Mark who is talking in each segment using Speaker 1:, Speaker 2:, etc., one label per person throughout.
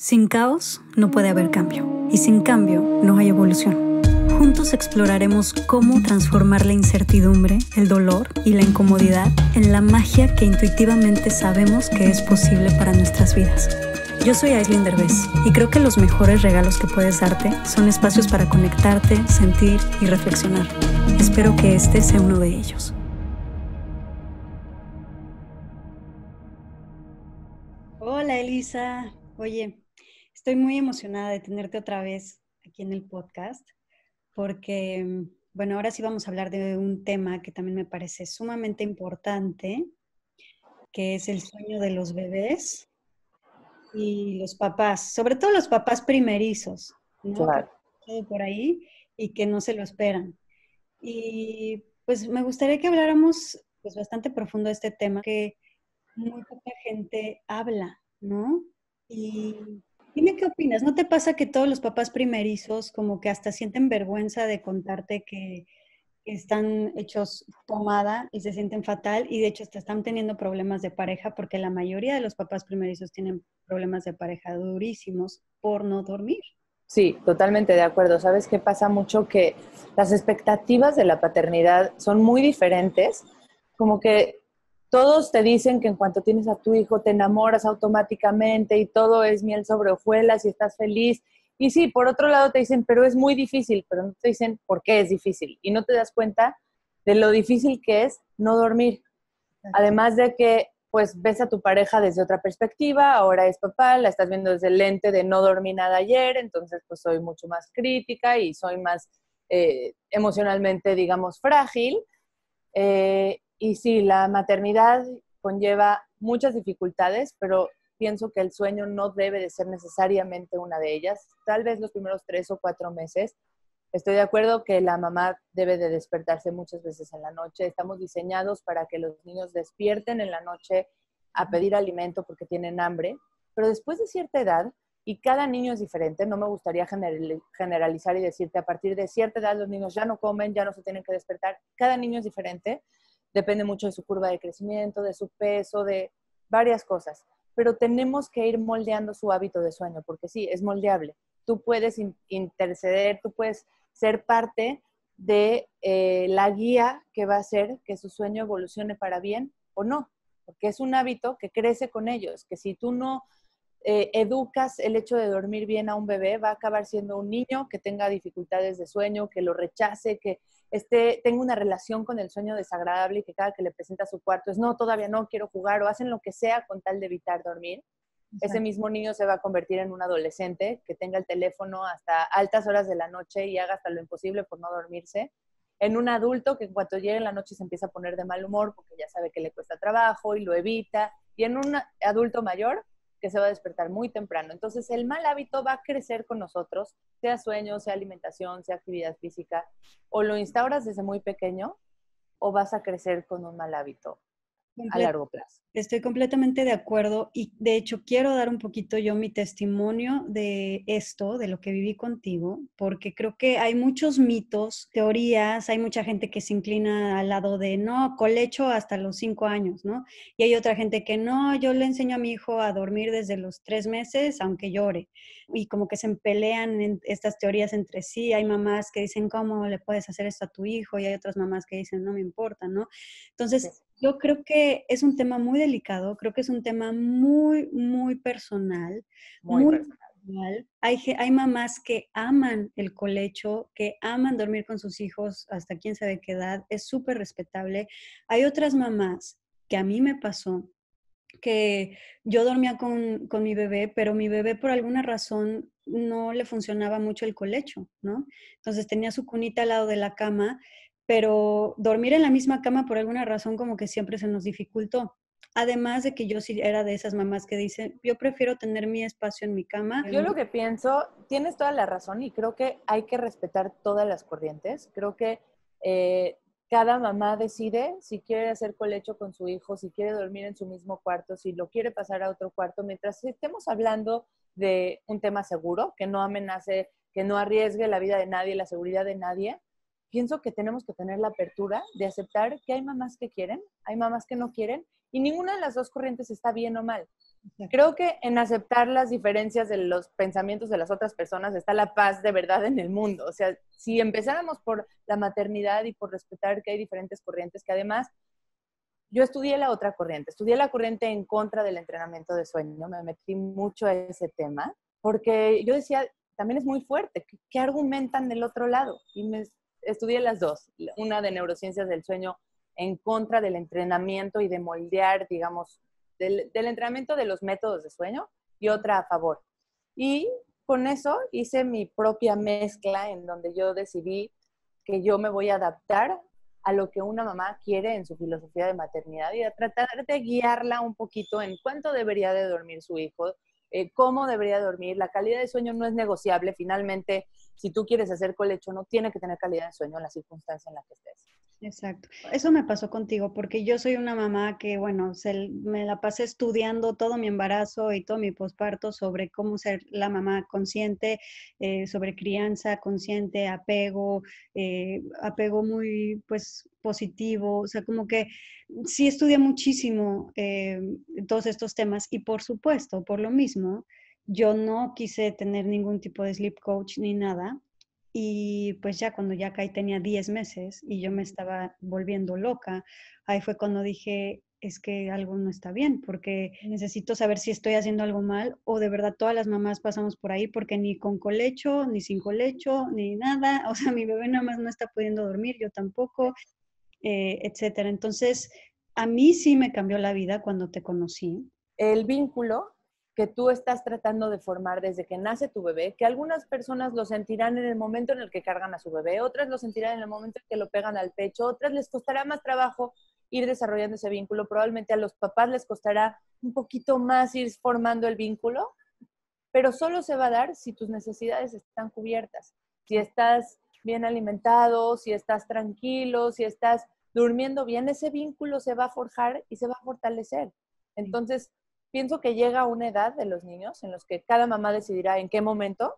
Speaker 1: Sin caos no puede haber cambio y sin cambio no hay evolución. Juntos exploraremos cómo transformar la incertidumbre, el dolor y la incomodidad en la magia que intuitivamente sabemos que es posible para nuestras vidas. Yo soy Aislinn Derbez y creo que los mejores regalos que puedes darte son espacios para conectarte, sentir y reflexionar. Espero que este sea uno de ellos. Hola Elisa, oye, Estoy muy emocionada de tenerte otra vez aquí en el podcast porque, bueno, ahora sí vamos a hablar de un tema que también me parece sumamente importante, que es el sueño de los bebés y los papás, sobre todo los papás primerizos, ¿no? Claro. por ahí y que no se lo esperan. Y pues me gustaría que habláramos pues bastante profundo de este tema que muy poca gente habla, ¿no? Y Dime qué opinas. ¿No te pasa que todos los papás primerizos como que hasta sienten vergüenza de contarte que, están hechos pomada y se sienten fatal y de hecho hasta están teniendo problemas de pareja porque la mayoría de los papás primerizos tienen problemas de pareja durísimos por no dormir?
Speaker 2: Sí, totalmente de acuerdo. ¿Sabes qué pasa mucho? Que las expectativas de la paternidad son muy diferentes. Como que todos te dicen que en cuanto tienes a tu hijo te enamoras automáticamente y todo es miel sobre hojuelas y estás feliz. Y sí, por otro lado te dicen, pero es muy difícil, pero no te dicen por qué es difícil. Y no te das cuenta de lo difícil que es no dormir. Además de que pues ves a tu pareja desde otra perspectiva, ahora es papá, la estás viendo desde el lente de no dormí nada ayer, entonces pues soy mucho más crítica y soy más eh, emocionalmente, digamos, frágil. Eh, y sí, la maternidad conlleva muchas dificultades, pero pienso que el sueño no debe de ser necesariamente una de ellas. Tal vez los primeros tres o cuatro meses. Estoy de acuerdo que la mamá debe de despertarse muchas veces en la noche. Estamos diseñados para que los niños despierten en la noche a pedir alimento porque tienen hambre, pero después de cierta edad, y cada niño es diferente, no me gustaría generalizar y decirte a partir de cierta edad los niños ya no comen, ya no se tienen que despertar, cada niño es diferente depende mucho de su curva de crecimiento, de su peso, de varias cosas. Pero tenemos que ir moldeando su hábito de sueño, porque sí, es moldeable. Tú puedes interceder, tú puedes ser parte de eh, la guía que va a hacer que su sueño evolucione para bien o no, porque es un hábito que crece con ellos, que si tú no eh, educas el hecho de dormir bien a un bebé, va a acabar siendo un niño que tenga dificultades de sueño, que lo rechace, que este, tengo una relación con el sueño desagradable y que cada que le presenta su cuarto es, no, todavía no, quiero jugar o hacen lo que sea con tal de evitar dormir. Ese mismo niño se va a convertir en un adolescente que tenga el teléfono hasta altas horas de la noche y haga hasta lo imposible por no dormirse. En un adulto que en cuanto llegue en la noche se empieza a poner de mal humor porque ya sabe que le cuesta trabajo y lo evita. Y en un adulto mayor que se va a despertar muy temprano. Entonces, el mal hábito va a crecer con nosotros, sea sueño, sea alimentación, sea actividad física, o lo instauras desde muy pequeño o vas a crecer con un mal hábito a largo plazo.
Speaker 1: Estoy completamente de acuerdo y de hecho quiero dar un poquito yo mi testimonio de esto, de lo que viví contigo, porque creo que hay muchos mitos, teorías, hay mucha gente que se inclina al lado de no, colecho hasta los cinco años, ¿no? Y hay otra gente que no, yo le enseño a mi hijo a dormir desde los tres meses, aunque llore. Y como que se pelean en estas teorías entre sí. Hay mamás que dicen, ¿cómo le puedes hacer esto a tu hijo? Y hay otras mamás que dicen, no me importa, ¿no? Entonces, yo creo que es un tema muy delicado, creo que es un tema muy, muy personal. Muy, personal. Hay, hay mamás que aman el colecho, que aman dormir con sus hijos hasta quién sabe qué edad, es súper respetable. Hay otras mamás que a mí me pasó que yo dormía con, con, mi bebé, pero mi bebé por alguna razón no le funcionaba mucho el colecho, ¿no? Entonces tenía su cunita al lado de la cama pero dormir en la misma cama por alguna razón como que siempre se nos dificultó. Además de que yo sí era de esas mamás que dicen, yo prefiero tener mi espacio en mi cama.
Speaker 2: Yo lo que pienso, tienes toda la razón y creo que hay que respetar todas las corrientes. Creo que eh, cada mamá decide si quiere hacer colecho con su hijo, si quiere dormir en su mismo cuarto, si lo quiere pasar a otro cuarto, mientras estemos hablando de un tema seguro, que no amenace, que no arriesgue la vida de nadie, la seguridad de nadie pienso que tenemos que tener la apertura de aceptar que hay mamás que quieren, hay mamás que no quieren, y ninguna de las dos corrientes está bien o mal. Creo que en aceptar las diferencias de los pensamientos de las otras personas está la paz de verdad en el mundo. O sea, si empezáramos por la maternidad y por respetar que hay diferentes corrientes, que además yo estudié la otra corriente, estudié la corriente en contra del entrenamiento de sueño, me metí mucho a ese tema, porque yo decía, también es muy fuerte, ¿qué, argumentan del otro lado? Y me estudié las dos, una de neurociencias del sueño en contra del entrenamiento y de moldear, digamos, del, entrenamiento de los métodos de sueño y otra a favor. Y con eso hice mi propia mezcla en donde yo decidí que yo me voy a adaptar a lo que una mamá quiere en su filosofía de maternidad y a tratar de guiarla un poquito en cuánto debería de dormir su hijo, eh, cómo debería dormir. La calidad de sueño no es negociable. Finalmente, si tú quieres hacer colecho, no tiene que tener calidad de sueño en la circunstancia en la que estés.
Speaker 1: Exacto. Eso me pasó contigo porque yo soy una mamá que, bueno, me la pasé estudiando todo mi embarazo y todo mi posparto sobre cómo ser la mamá consciente, eh, sobre crianza consciente, apego, eh, apego muy, pues, positivo. O sea, como que sí estudié muchísimo eh, todos estos temas y por supuesto, por lo mismo, yo no quise tener ningún tipo de sleep coach ni nada y pues ya cuando ya caí tenía 10 meses y yo me estaba volviendo loca, ahí fue cuando dije, es que algo no está bien, porque necesito saber si estoy haciendo algo mal o de verdad todas las mamás pasamos por ahí porque ni con colecho, ni sin colecho, ni nada, o sea, mi bebé nada más no está pudiendo dormir, yo tampoco, eh, etcétera. Entonces, a mí sí me cambió la vida cuando te conocí.
Speaker 2: El vínculo que tú estás tratando de formar desde que nace tu bebé, que algunas personas lo sentirán en el momento en el que cargan a su bebé, otras lo sentirán en el momento en que lo pegan al pecho, otras les costará más trabajo ir desarrollando ese vínculo, probablemente a los papás les costará un poquito más ir formando el vínculo, pero solo se va a dar si tus necesidades están cubiertas, si estás bien alimentado, si estás tranquilo, si estás durmiendo bien, ese vínculo se va a forjar y se va a fortalecer. Entonces, pienso que llega una edad de los niños en los que cada mamá decidirá en qué momento,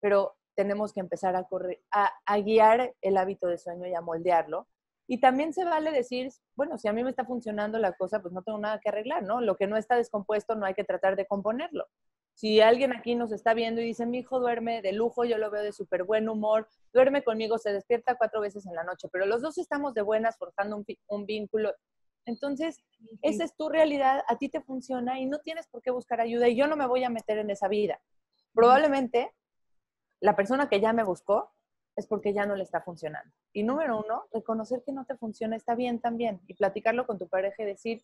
Speaker 2: pero tenemos que empezar a, correr, a, guiar el hábito de sueño y a moldearlo. Y también se vale decir, bueno, si a mí me está funcionando la cosa, pues no tengo nada que arreglar, ¿no? Lo que no está descompuesto no hay que tratar de componerlo. Si alguien aquí nos está viendo y dice, mi hijo duerme de lujo, yo lo veo de súper buen humor, duerme conmigo, se despierta cuatro veces en la noche, pero los dos estamos de buenas forjando un, un vínculo entonces, esa es tu realidad, a ti te funciona y no tienes por qué buscar ayuda y yo no me voy a meter en esa vida. Probablemente la persona que ya me buscó es porque ya no le está funcionando. Y número uno, reconocer que no te funciona está bien también y platicarlo con tu pareja y decir,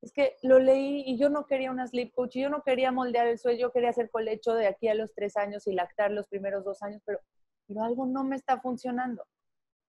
Speaker 2: es que lo leí y yo no quería una sleep coach, y yo no quería moldear el sueño, yo quería hacer colecho de aquí a los tres años y lactar los primeros dos años, pero, pero algo no me está funcionando.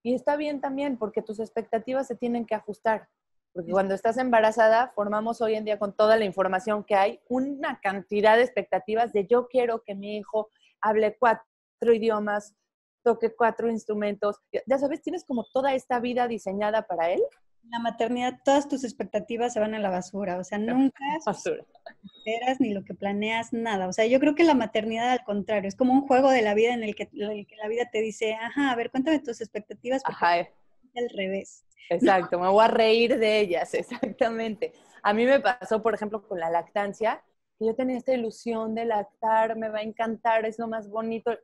Speaker 2: Y está bien también porque tus expectativas se tienen que ajustar. Porque cuando estás embarazada, formamos hoy en día con toda la información que hay una cantidad de expectativas de yo quiero que mi hijo hable cuatro idiomas, toque cuatro instrumentos. Ya sabes, tienes como toda esta vida diseñada para él.
Speaker 1: La maternidad, todas tus expectativas se van a la basura, o sea, nunca
Speaker 2: basura.
Speaker 1: esperas ni lo que planeas, nada. O sea, yo creo que la maternidad al contrario, es como un juego de la vida en el que, la vida te dice, ajá, a ver, cuéntame tus expectativas. Ajá. Al revés.
Speaker 2: Exacto, me voy a reír de ellas, exactamente. A mí me pasó, por ejemplo, con la lactancia, que yo tenía esta ilusión de lactar, me va a encantar, es lo más bonito.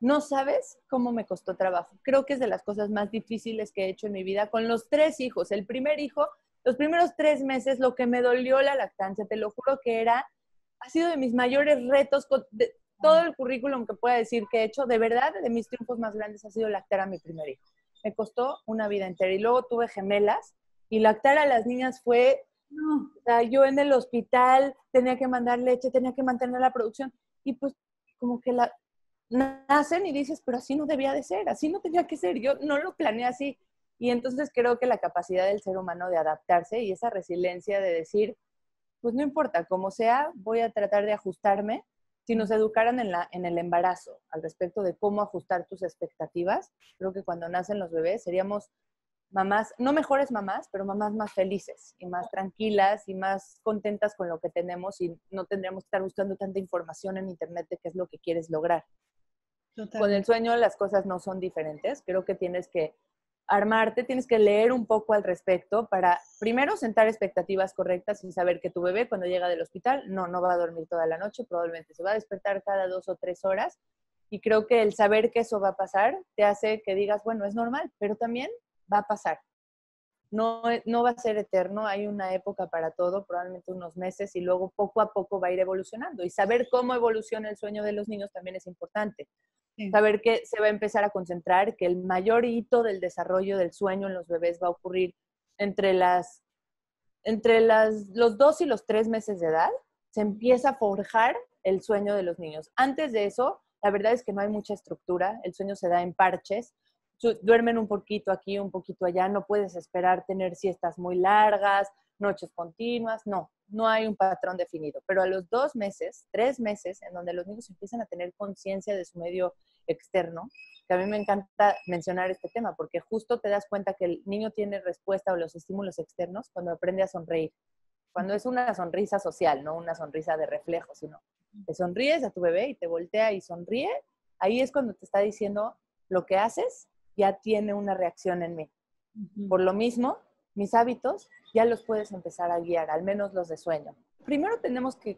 Speaker 2: No sabes cómo me costó trabajo. Creo que es de las cosas más difíciles que he hecho en mi vida con los tres hijos. El primer hijo, los primeros tres meses, lo que me dolió la lactancia, te lo juro que era, ha sido de mis mayores retos, de todo el currículum que pueda decir que he hecho, de verdad, de mis triunfos más grandes ha sido lactar a mi primer hijo me costó una vida entera. Y luego tuve gemelas y lactar a las niñas fue, o sea, yo en el hospital tenía que mandar leche, tenía que mantener la producción y pues como que la nacen y dices, pero así no debía de ser, así no tenía que ser, yo no lo planeé así. Y entonces creo que la capacidad del ser humano de adaptarse y esa resiliencia de decir, pues no importa, como sea, voy a tratar de ajustarme si nos educaran en, la, en el embarazo al respecto de cómo ajustar tus expectativas, creo que cuando nacen los bebés seríamos mamás, no mejores mamás, pero mamás más felices y más tranquilas y más contentas con lo que tenemos y no tendríamos que estar buscando tanta información en internet de qué es lo que quieres lograr. Con el sueño las cosas no son diferentes, creo que tienes que armarte, tienes que leer un poco al respecto para primero sentar expectativas correctas y saber que tu bebé cuando llega del hospital no, no va a dormir toda la noche, probablemente se va a despertar cada dos o tres horas. Y creo que el saber que eso va a pasar te hace que digas, bueno, es normal, pero también va a pasar. No, no va a ser eterno, hay una época para todo, probablemente unos meses, y luego poco a poco va a ir evolucionando. Y saber cómo evoluciona el sueño de los niños también es importante saber que se va a empezar a concentrar, que el mayor hito del desarrollo del sueño en los bebés va a ocurrir entre, las, entre las, los dos y los tres meses de edad, se empieza a forjar el sueño de los niños. Antes de eso, la verdad es que no hay mucha estructura, el sueño se da en parches, duermen un poquito aquí, un poquito allá, no puedes esperar tener siestas muy largas, noches continuas, no, no hay un patrón definido, pero a los dos meses, tres meses, en donde los niños empiezan a tener conciencia de su medio externo, que a mí me encanta mencionar este tema, porque justo te das cuenta que el niño tiene respuesta a los estímulos externos cuando aprende a sonreír, cuando es una sonrisa social, no una sonrisa de reflejo, sino te sonríes a tu bebé y te voltea y sonríe, ahí es cuando te está diciendo lo que haces ya tiene una reacción en mí. Por lo mismo, mis hábitos ya los puedes empezar a guiar, al menos los de sueño. Primero tenemos que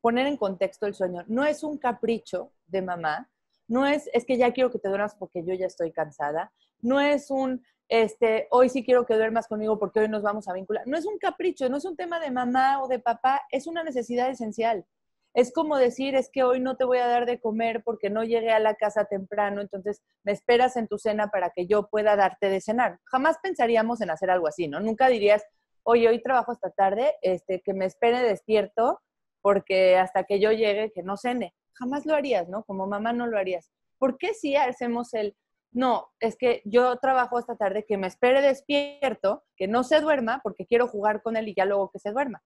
Speaker 2: poner en contexto el sueño. No es un capricho de mamá, no es, es que ya quiero que te duermas porque yo ya estoy cansada, no es un, este, hoy sí quiero que duermas conmigo porque hoy nos vamos a vincular. No es un capricho, no es un tema de mamá o de papá, es una necesidad esencial. Es como decir, es que hoy no te voy a dar de comer porque no llegué a la casa temprano, entonces me esperas en tu cena para que yo pueda darte de cenar. Jamás pensaríamos en hacer algo así, ¿no? Nunca dirías, oye, hoy trabajo esta tarde, este, que me espere despierto porque hasta que yo llegue, que no cene. Jamás lo harías, ¿no? Como mamá no lo harías. ¿Por qué si hacemos el, no, es que yo trabajo esta tarde, que me espere despierto, que no se duerma porque quiero jugar con él y ya luego que se duerma?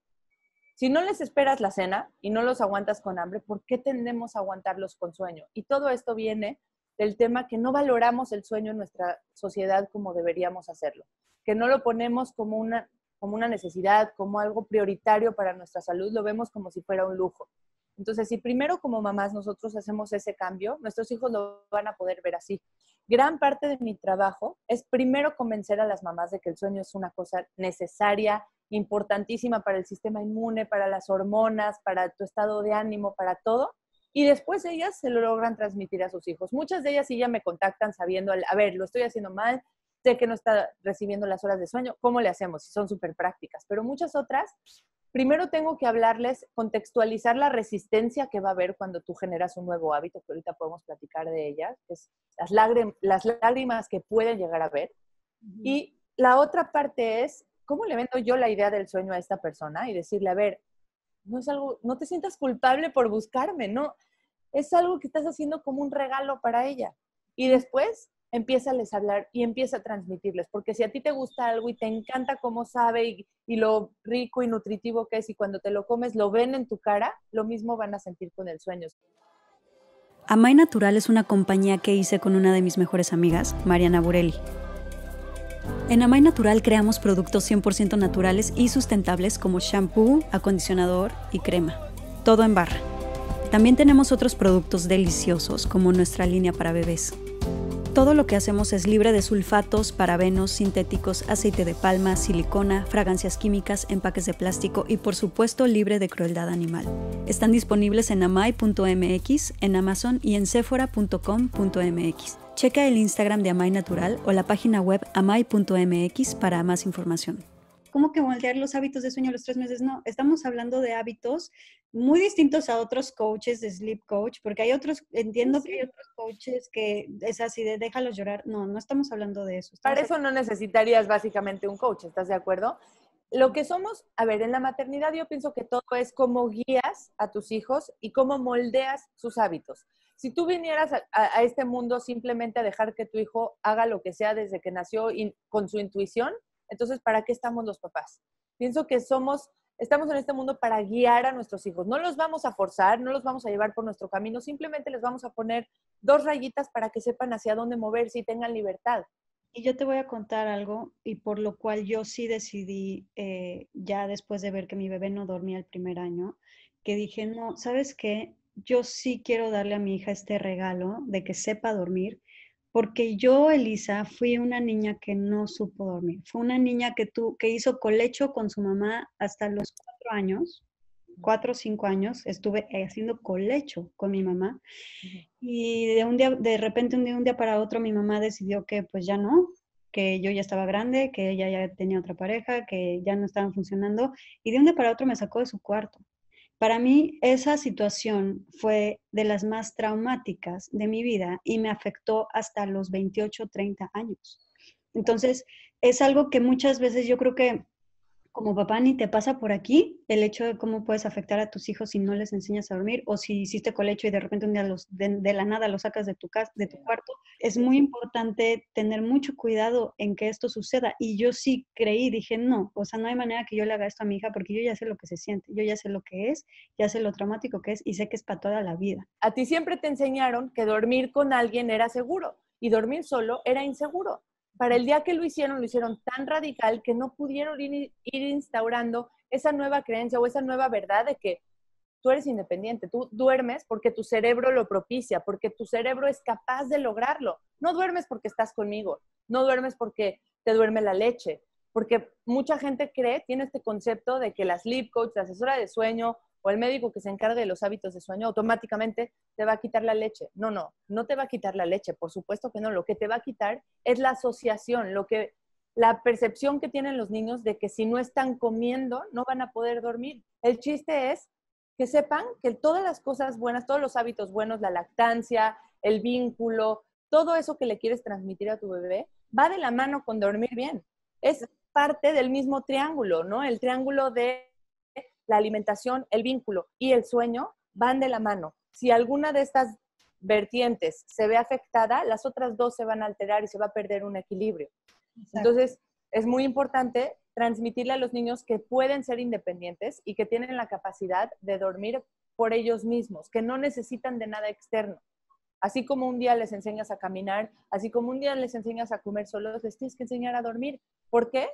Speaker 2: Si no les esperas la cena y no los aguantas con hambre, ¿por qué tendemos a aguantarlos con sueño? Y todo esto viene del tema que no valoramos el sueño en nuestra sociedad como deberíamos hacerlo, que no lo ponemos como una, como una necesidad, como algo prioritario para nuestra salud, lo vemos como si fuera un lujo. Entonces, si primero como mamás nosotros hacemos ese cambio, nuestros hijos lo van a poder ver así. Gran parte de mi trabajo es primero convencer a las mamás de que el sueño es una cosa necesaria, importantísima para el sistema inmune, para las hormonas, para tu estado de ánimo, para todo. Y después ellas se lo logran transmitir a sus hijos. Muchas de ellas sí ya me contactan sabiendo, a ver, lo estoy haciendo mal, sé que no está recibiendo las horas de sueño, ¿cómo le hacemos? Son súper prácticas. Pero muchas otras, primero tengo que hablarles, contextualizar la resistencia que va a haber cuando tú generas un nuevo hábito, que ahorita podemos platicar de ellas, que es las, las lágrimas que pueden llegar a ver. Y la otra parte es ¿cómo le vendo yo la idea del sueño a esta persona y decirle, a ver, no es algo, no te sientas culpable por buscarme, no, es algo que estás haciendo como un regalo para ella. Y después empieza a hablar y empieza a transmitirles, porque si a ti te gusta algo y te encanta cómo sabe y, y, lo rico y nutritivo que es y cuando te lo comes lo ven en tu cara, lo mismo van a sentir con el sueño.
Speaker 1: Amay Natural es una compañía que hice con una de mis mejores amigas, Mariana Burelli. En Amay Natural creamos productos 100% naturales y sustentables como shampoo, acondicionador y crema. Todo en barra. También tenemos otros productos deliciosos como nuestra línea para bebés. Todo lo que hacemos es libre de sulfatos, parabenos, sintéticos, aceite de palma, silicona, fragancias químicas, empaques de plástico y por supuesto libre de crueldad animal. Están disponibles en amai.mx, en Amazon y en sephora.com.mx. Checa el Instagram de Amay Natural o la página web amay.mx para más información. ¿Cómo que moldear los hábitos de sueño a los tres meses? No, estamos hablando de hábitos muy distintos a otros coaches de sleep coach, porque hay otros, entiendo que hay otros coaches que es así de déjalos llorar. No, no estamos hablando de eso.
Speaker 2: Para eso no necesitarías básicamente un coach, ¿estás de acuerdo? Lo que somos, a ver, en la maternidad yo pienso que todo es cómo guías a tus hijos y cómo moldeas sus hábitos. Si tú vinieras a, este mundo simplemente a dejar que tu hijo haga lo que sea desde que nació con su intuición, entonces, ¿para qué estamos los papás? Pienso que somos, estamos en este mundo para guiar a nuestros hijos. No los vamos a forzar, no los vamos a llevar por nuestro camino, simplemente les vamos a poner dos rayitas para que sepan hacia dónde moverse y tengan libertad.
Speaker 1: Y yo te voy a contar algo y por lo cual yo sí decidí, eh, ya después de ver que mi bebé no dormía el primer año, que dije, no, ¿sabes qué? yo sí quiero darle a mi hija este regalo de que sepa dormir, porque yo, Elisa, fui una niña que no supo dormir. Fue una niña que, tu, que hizo colecho con su mamá hasta los cuatro años, cuatro o cinco años, estuve haciendo colecho con mi mamá. Y de un día, de repente, un día, un día para otro, mi mamá decidió que pues ya no, que yo ya estaba grande, que ella ya tenía otra pareja, que ya no estaban funcionando. Y de un día para otro me sacó de su cuarto. Para mí esa situación fue de las más traumáticas de mi vida y me afectó hasta los 28, 30 años. Entonces, es algo que muchas veces yo creo que como papá ni te pasa por aquí el hecho de cómo puedes afectar a tus hijos si no les enseñas a dormir o si hiciste colecho y de repente un día los, de, la nada los sacas de tu, casa, de tu cuarto. Es muy importante tener mucho cuidado en que esto suceda. Y yo sí creí, dije, no, o sea, no hay manera que yo le haga esto a mi hija porque yo ya sé lo que se siente, yo ya sé lo que es, ya sé lo traumático que es y sé que es para toda la vida.
Speaker 2: A ti siempre te enseñaron que dormir con alguien era seguro y dormir solo era inseguro para el día que lo hicieron, lo hicieron tan radical que no pudieron ir, instaurando esa nueva creencia o esa nueva verdad de que tú eres independiente, tú duermes porque tu cerebro lo propicia, porque tu cerebro es capaz de lograrlo. No duermes porque estás conmigo, no duermes porque te duerme la leche, porque mucha gente cree, tiene este concepto de que la sleep coach, la asesora de sueño o el médico que se encarga de los hábitos de sueño automáticamente te va a quitar la leche. No, no, no te va a quitar la leche, por supuesto que no. Lo que te va a quitar es la asociación, lo que la percepción que tienen los niños de que si no están comiendo no van a poder dormir. El chiste es que sepan que todas las cosas buenas, todos los hábitos buenos, la lactancia, el vínculo, todo eso que le quieres transmitir a tu bebé, va de la mano con dormir bien. Es parte del mismo triángulo, ¿no? El triángulo de la alimentación, el vínculo y el sueño van de la mano. Si alguna de estas vertientes se ve afectada, las otras dos se van a alterar y se va a perder un equilibrio. Entonces, es muy importante transmitirle a los niños que pueden ser independientes y que tienen la capacidad de dormir por ellos mismos, que no necesitan de nada externo. Así como un día les enseñas a caminar, así como un día les enseñas a comer solos, les tienes que enseñar a dormir. ¿Por qué?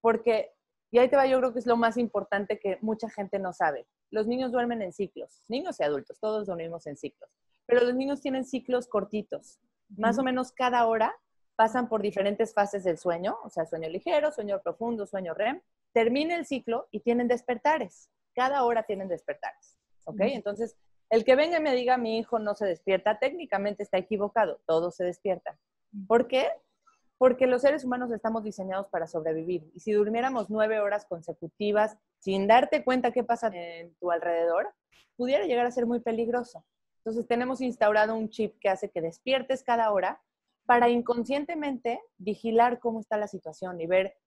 Speaker 2: Porque y ahí te va, yo creo que es lo más importante que mucha gente no sabe. Los niños duermen en ciclos, niños y adultos, todos dormimos en ciclos, pero los niños tienen ciclos cortitos. Más o menos cada hora pasan por diferentes fases del sueño, o sea, sueño ligero, sueño profundo, sueño REM. Termina el ciclo y tienen despertares. Cada hora tienen despertares. ¿Ok? Entonces, el que venga y me diga mi hijo no se despierta, técnicamente está equivocado. Todos se despiertan. ¿Por qué? Porque los seres humanos estamos diseñados para sobrevivir. Y si durmiéramos nueve horas consecutivas sin darte cuenta qué pasa en tu alrededor, pudiera llegar a ser muy peligroso. Entonces tenemos instaurado un chip que hace que despiertes cada hora para inconscientemente vigilar cómo está la situación y ver,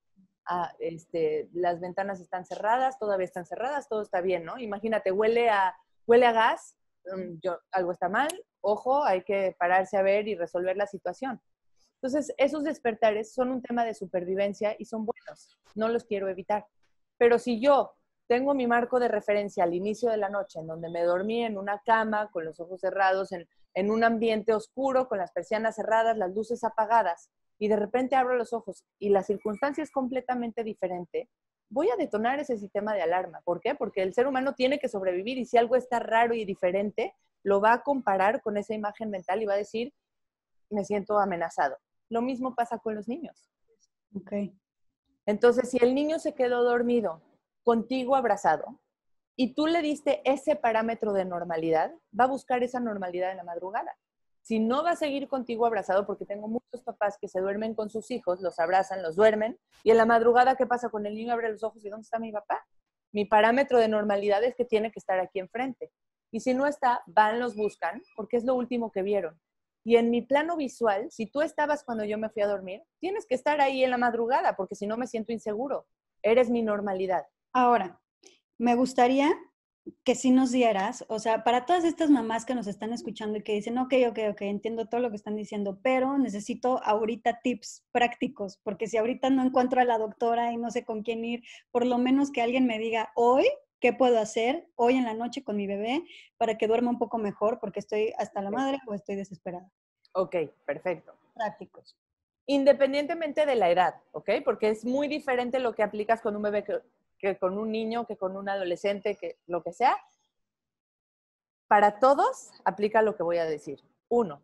Speaker 2: ah, este, las ventanas están cerradas, todavía están cerradas, todo está bien, ¿no? Imagínate, huele a, huele a gas, mm, yo, algo está mal, ojo, hay que pararse a ver y resolver la situación. Entonces, esos despertares son un tema de supervivencia y son buenos, no los quiero evitar. Pero si yo tengo mi marco de referencia al inicio de la noche, en donde me dormí en una cama, con los ojos cerrados, en, un ambiente oscuro, con las persianas cerradas, las luces apagadas, y de repente abro los ojos y la circunstancia es completamente diferente, voy a detonar ese sistema de alarma. ¿Por qué? Porque el ser humano tiene que sobrevivir y si algo está raro y diferente, lo va a comparar con esa imagen mental y va a decir, me siento amenazado. Lo mismo pasa con los niños.
Speaker 1: Ok.
Speaker 2: Entonces, si el niño se quedó dormido contigo abrazado y tú le diste ese parámetro de normalidad, va a buscar esa normalidad en la madrugada. Si no va a seguir contigo abrazado, porque tengo muchos papás que se duermen con sus hijos, los abrazan, los duermen, y en la madrugada, ¿qué pasa con el niño? Abre los ojos y ¿dónde está mi papá? Mi parámetro de normalidad es que tiene que estar aquí enfrente. Y si no está, van, los buscan, porque es lo último que vieron. Y en mi plano visual, si tú estabas cuando yo me fui a dormir, tienes que estar ahí en la madrugada, porque si no me siento inseguro. Eres mi normalidad.
Speaker 1: Ahora, me gustaría que si nos dieras, o sea, para todas estas mamás que nos están escuchando y que dicen, ok, ok, ok, entiendo todo lo que están diciendo, pero necesito ahorita tips prácticos, porque si ahorita no encuentro a la doctora y no sé con quién ir, por lo menos que alguien me diga, hoy qué puedo hacer hoy en la noche con mi bebé para que duerma un poco mejor porque estoy hasta la madre o estoy desesperada.
Speaker 2: Ok, perfecto.
Speaker 1: Prácticos.
Speaker 2: Independientemente de la edad, ¿ok? Porque es muy diferente lo que aplicas con un bebé que, con un niño, que con un adolescente, que lo que sea. Para todos aplica lo que voy a decir. Uno,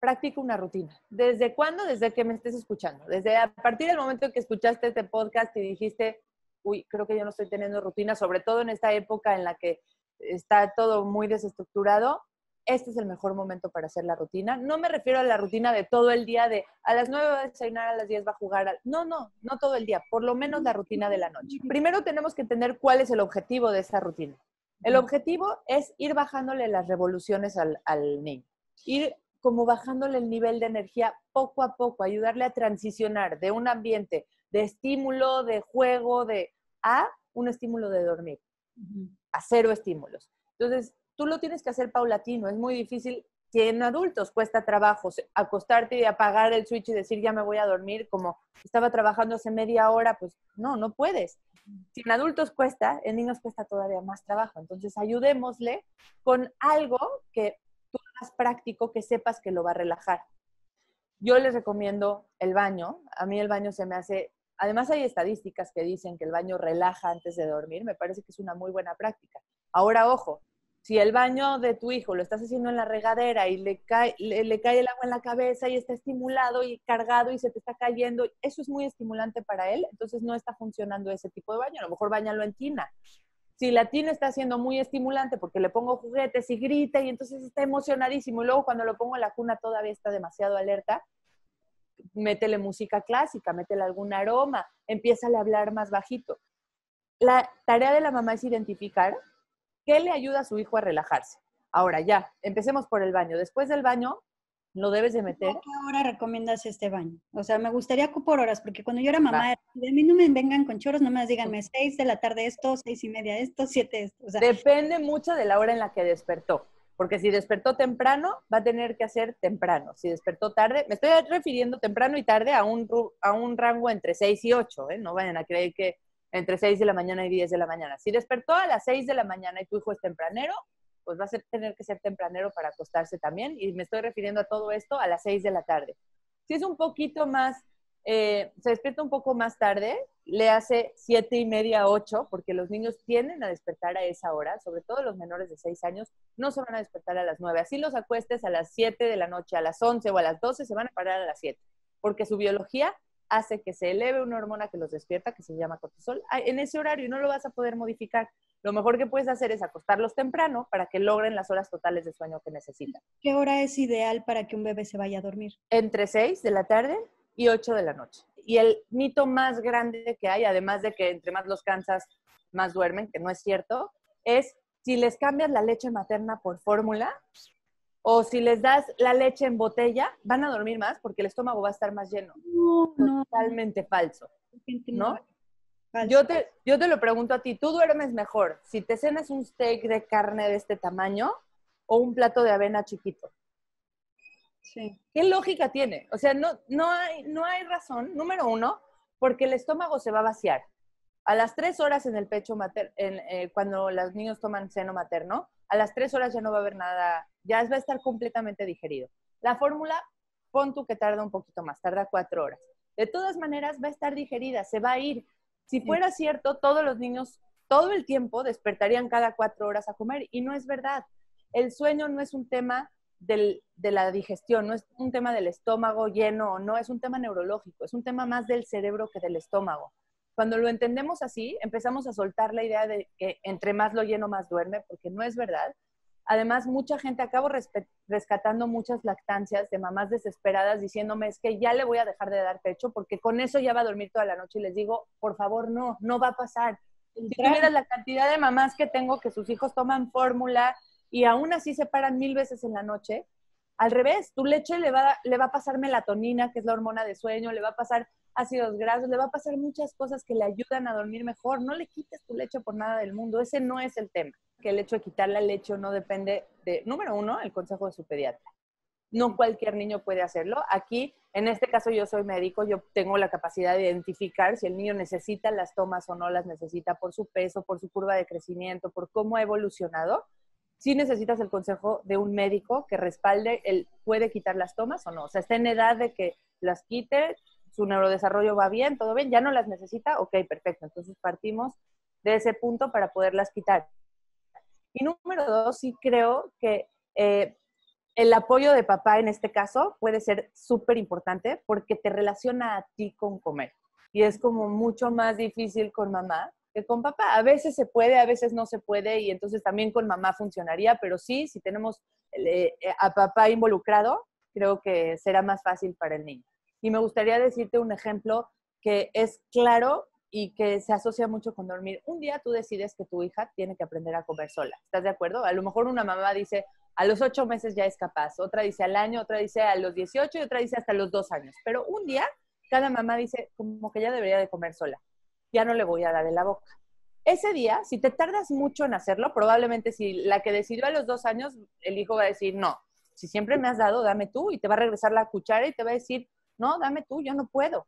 Speaker 2: practica una rutina. ¿Desde cuándo? Desde que me estés escuchando. Desde a partir del momento que escuchaste este podcast y dijiste, uy, creo que yo no estoy teniendo rutina, sobre todo en esta época en la que está todo muy desestructurado, este es el mejor momento para hacer la rutina. No me refiero a la rutina de todo el día, de a las 9 va a desayunar, a las 10 va a jugar. No, no, no todo el día, por lo menos la rutina de la noche. Primero tenemos que entender cuál es el objetivo de esa rutina. El objetivo es ir bajándole las revoluciones al, al niño, ir como bajándole el nivel de energía poco a poco, ayudarle a transicionar de un ambiente de estímulo, de juego, de a un estímulo de dormir, a cero estímulos. Entonces, tú lo tienes que hacer paulatino, es muy difícil. Si en adultos cuesta trabajo acostarte y apagar el switch y decir ya me voy a dormir, como estaba trabajando hace media hora, pues no, no puedes. Si en adultos cuesta, en niños cuesta todavía más trabajo. Entonces ayudémosle con algo que tú hagas práctico, que sepas que lo va a relajar. Yo les recomiendo el baño. A mí el baño se me hace Además hay estadísticas que dicen que el baño relaja antes de dormir. Me parece que es una muy buena práctica. Ahora, ojo, si el baño de tu hijo lo estás haciendo en la regadera y le cae, le, cae el agua en la cabeza y está estimulado y cargado y se te está cayendo, eso es muy estimulante para él, entonces no está funcionando ese tipo de baño. A lo mejor bañalo en tina. Si la tina está siendo muy estimulante porque le pongo juguetes y grita y entonces está emocionadísimo y luego cuando lo pongo en la cuna todavía está demasiado alerta, métele música clásica, métele algún aroma, empieza a hablar más bajito. La tarea de la mamá es identificar ¿Qué le ayuda a su hijo a relajarse? Ahora ya, empecemos por el baño. Después del baño, lo debes de meter.
Speaker 1: ¿A qué hora recomiendas este baño? O sea, me gustaría por horas, porque cuando yo era mamá, de mí no me vengan con choros, no me díganme seis de la tarde esto, seis y media esto, siete esto.
Speaker 2: Depende mucho de la hora en la que despertó. Porque si despertó temprano, va a tener que hacer temprano. Si despertó tarde, me estoy refiriendo temprano y tarde a un, a un rango entre 6 y 8, ¿eh? No vayan a creer que entre 6 de la mañana y 10 de la mañana. Si despertó a las 6 de la mañana y tu hijo es tempranero, pues va a tener que ser tempranero para acostarse también. Y me estoy refiriendo a todo esto a las 6 de la tarde. Si es un poquito más, eh, se despierta un poco más tarde, le hace 7 y media, 8, porque los niños tienden a despertar a esa hora, sobre todo los menores de 6 años, no se van a despertar a las 9. Así los acuestes a las 7 de la noche, a las 11 o a las 12, se van a parar a las 7, porque su biología hace que se eleve una hormona que los despierta, que se llama cortisol, en ese horario y no lo vas a poder modificar. Lo mejor que puedes hacer es acostarlos temprano para que logren las horas totales de sueño que necesitan.
Speaker 1: ¿Qué hora es ideal para que un bebé se vaya a dormir?
Speaker 2: Entre 6 de la tarde y 8 de la noche. Y el mito más grande que hay, además de que entre más los cansas, más duermen, que no es cierto, es si les cambias la leche materna por fórmula, o si les das la leche en botella, van a dormir más porque el estómago va a estar más lleno. No, Totalmente falso. ¿No? Yo te, yo te lo pregunto a ti, ¿tú duermes mejor si te cenas un steak de carne de este tamaño o un plato de avena chiquito? Sí. ¿Qué lógica tiene? O sea, no, no, hay, no hay razón, número uno, porque el estómago se va a vaciar. A las tres horas en el pecho materno, eh, cuando los niños toman seno materno, a las tres horas ya no va a haber nada, ya va a estar completamente digerido. La fórmula, pon tú que tarda un poquito más, tarda cuatro horas. De todas maneras, va a estar digerida, se va a ir. Si fuera cierto, todos los niños todo el tiempo despertarían cada cuatro horas a comer y no es verdad. El sueño no es un tema de la digestión, no es un tema del estómago lleno o no, es un tema neurológico, es un tema más del cerebro que del estómago. Cuando lo entendemos así, empezamos a soltar la idea de que entre más lo lleno, más duerme, porque no es verdad. Además, mucha gente, acabo rescatando muchas lactancias de mamás desesperadas diciéndome, es que ya le voy a dejar de dar pecho porque con eso ya va a dormir toda la noche. Y les digo, por favor, no, no va a pasar. Si tuvieras la cantidad de mamás que tengo que sus hijos toman fórmula y aún así se paran mil veces en la noche, al revés, tu leche le va, le va a pasar melatonina, que es la hormona de sueño, le va a pasar ácidos grasos, le va a pasar muchas cosas que le ayudan a dormir mejor. No le quites tu leche por nada del mundo, ese no es el tema. Que el hecho de quitar la leche no depende de, número uno, el consejo de su pediatra. No cualquier niño puede hacerlo. Aquí, en este caso, yo soy médico, yo tengo la capacidad de identificar si el niño necesita las tomas o no las necesita por su peso, por su curva de crecimiento, por cómo ha evolucionado. Si necesitas el consejo de un médico que respalde el puede quitar las tomas o no. O sea, está en edad de que las quite, su neurodesarrollo va bien, todo bien, ya no las necesita, ok, perfecto. Entonces partimos de ese punto para poderlas quitar. Y número dos, sí creo que eh, el apoyo de papá en este caso puede ser súper importante porque te relaciona a ti con comer. Y es como mucho más difícil con mamá que con papá. A veces se puede, a veces no se puede y entonces también con mamá funcionaría, pero sí, si tenemos eh, a papá involucrado, creo que será más fácil para el niño. Y me gustaría decirte un ejemplo que es claro y que se asocia mucho con dormir. Un día tú decides que tu hija tiene que aprender a comer sola. ¿Estás de acuerdo? A lo mejor una mamá dice, a los ocho meses ya es capaz, otra dice al año, otra dice a los 18 y otra dice hasta los dos años. Pero un día cada mamá dice como que ya debería de comer sola. Ya no le voy a dar en la boca. Ese día, si te tardas mucho en hacerlo, probablemente si la que decidió a los dos años, el hijo va a decir, no, si siempre me has dado, dame tú, y te va a regresar la cuchara y te va a decir, no, dame tú, yo no puedo.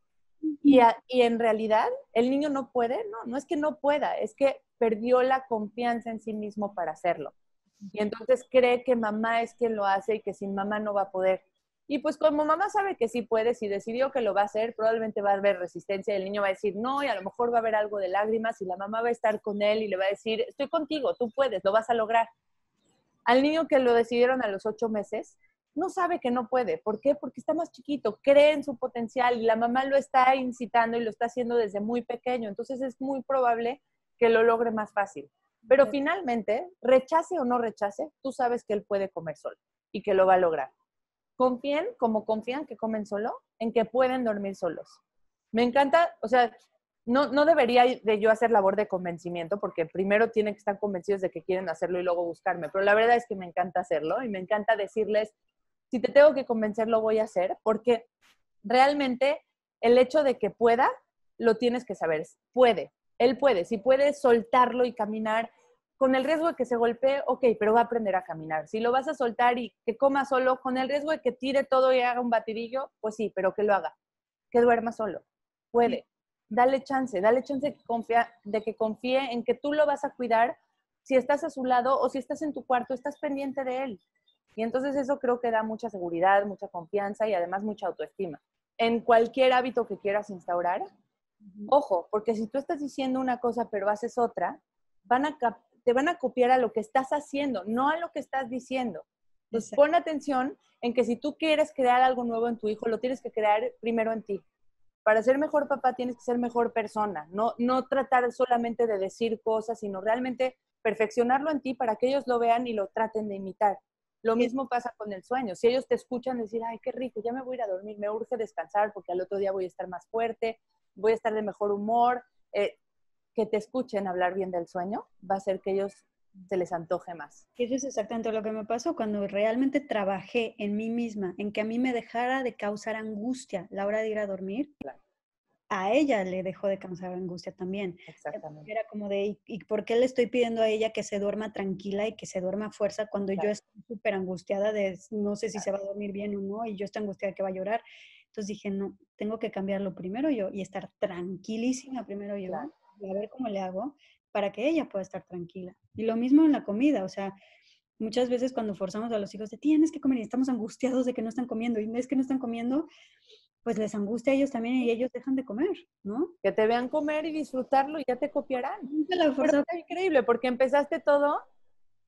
Speaker 2: Y, en realidad el niño no puede, no, no es que no pueda, es que perdió la confianza en sí mismo para hacerlo. Y entonces cree que mamá es quien lo hace y que sin mamá no va a poder. Y pues como mamá sabe que sí puede, si decidió que lo va a hacer, probablemente va a haber resistencia y el niño va a decir no y a lo mejor va a haber algo de lágrimas y la mamá va a estar con él y le va a decir, estoy contigo, tú puedes, lo vas a lograr. Al niño que lo decidieron a los ocho meses, no sabe que no puede. ¿Por qué? Porque está más chiquito, cree en su potencial y la mamá lo está incitando y lo está haciendo desde muy pequeño. Entonces es muy probable que lo logre más fácil. Pero finalmente, rechace o no rechace, tú sabes que él puede comer solo y que lo va a lograr. Confíen, como confían que comen solo, en que pueden dormir solos. Me encanta, o sea, no, no debería de yo hacer labor de convencimiento porque primero tienen que estar convencidos de que quieren hacerlo y luego buscarme, pero la verdad es que me encanta hacerlo y me encanta decirles, si te tengo que convencer, lo voy a hacer, porque realmente el hecho de que pueda, lo tienes que saber. Puede, él puede. Si puede soltarlo y caminar con el riesgo de que se golpee, ok, pero va a aprender a caminar. Si lo vas a soltar y que coma solo, con el riesgo de que tire todo y haga un batidillo, pues sí, pero que lo haga. Que duerma solo. Puede. Dale chance, dale chance de que, de que confíe en que tú lo vas a cuidar si estás a su lado o si estás en tu cuarto, estás pendiente de él. Y entonces eso creo que da mucha seguridad, mucha confianza y además mucha autoestima. En cualquier hábito que quieras instaurar, ojo, porque si tú estás diciendo una cosa pero haces otra, van a te van a copiar a lo que estás haciendo, no a lo que estás diciendo. Entonces pon atención en que si tú quieres crear algo nuevo en tu hijo, lo tienes que crear primero en ti. Para ser mejor papá tienes que ser mejor persona, no, no tratar solamente de decir cosas, sino realmente perfeccionarlo en ti para que ellos lo vean y lo traten de imitar. Lo mismo pasa con el sueño. Si ellos te escuchan decir, ay, qué rico, ya me voy a ir a dormir, me urge descansar porque al otro día voy a estar más fuerte, voy a estar de mejor humor, eh, que te escuchen hablar bien del sueño, va a hacer que ellos se les antoje más.
Speaker 1: Eso es exactamente lo que me pasó cuando realmente trabajé en mí misma, en que a mí me dejara de causar angustia la hora de ir a dormir. Claro a ella le dejó de causar angustia también. Exactamente. Era como de, ¿y por qué le estoy pidiendo a ella que se duerma tranquila y que se duerma a fuerza cuando yo estoy súper angustiada de no sé si se va a dormir bien o no y yo estoy angustiada que va a llorar? Entonces dije, no, tengo que cambiarlo primero yo y estar tranquilísima primero yo y a ver cómo le hago para que ella pueda estar tranquila. Y lo mismo en la comida, o sea, muchas veces cuando forzamos a los hijos de tienes que comer y estamos angustiados de que no están comiendo y es que no están comiendo, pues les angustia a ellos también y ellos dejan de comer, ¿no?
Speaker 2: Que te vean comer y disfrutarlo y ya te copiarán. La es increíble porque empezaste todo,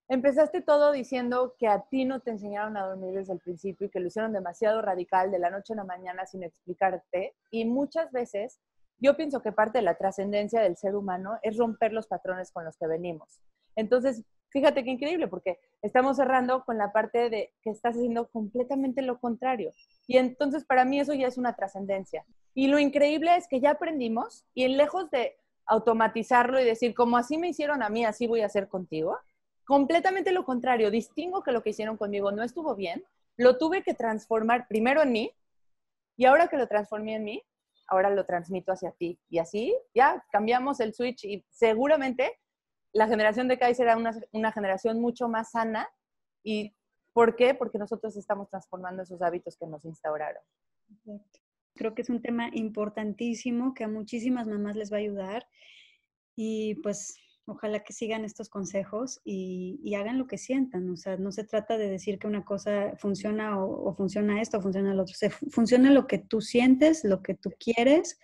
Speaker 2: empezaste todo diciendo que a ti no te enseñaron a dormir desde el principio y que lo hicieron demasiado radical de la noche a la mañana sin explicarte. Y muchas veces yo pienso que parte de la trascendencia del ser humano es romper los patrones con los que venimos. Entonces, fíjate qué increíble porque estamos cerrando con la parte de que estás haciendo completamente lo contrario. Y entonces para mí eso ya es una trascendencia. Y lo increíble es que ya aprendimos y en lejos de automatizarlo y decir, como así me hicieron a mí, así voy a hacer contigo, completamente lo contrario, distingo que lo que hicieron conmigo no estuvo bien, lo tuve que transformar primero en mí y ahora que lo transformé en mí, ahora lo transmito hacia ti. Y así ya cambiamos el switch y seguramente la generación de Kai será una, generación mucho más sana y ¿Por qué? Porque nosotros estamos transformando esos hábitos que nos instauraron.
Speaker 1: Creo que es un tema importantísimo que a muchísimas mamás les va a ayudar y pues ojalá que sigan estos consejos y, hagan lo que sientan. O sea, no se trata de decir que una cosa funciona o, funciona esto o funciona el otro. Se, funciona lo que tú sientes, lo que tú quieres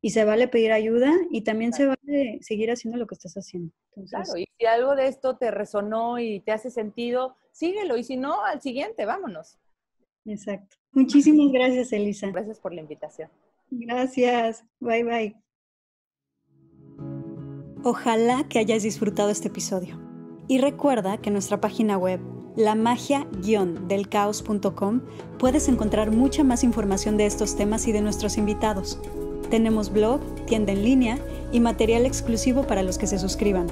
Speaker 1: y se vale pedir ayuda y también se vale seguir haciendo lo que estás haciendo.
Speaker 2: claro, y si algo de esto te resonó y te hace sentido, síguelo y si no, al siguiente, vámonos.
Speaker 1: Exacto. Muchísimas gracias, Elisa.
Speaker 2: Gracias por la invitación.
Speaker 1: Gracias. Bye bye. Ojalá que hayas disfrutado este episodio. Y recuerda que en nuestra página web, lamagia-delcaos.com, puedes encontrar mucha más información de estos temas y de nuestros invitados. Tenemos blog, tienda en línea y material exclusivo para los que se suscriban.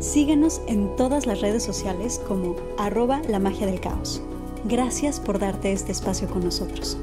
Speaker 1: Síguenos en todas las redes sociales como arroba la magia del caos. Gracias por darte este espacio con nosotros.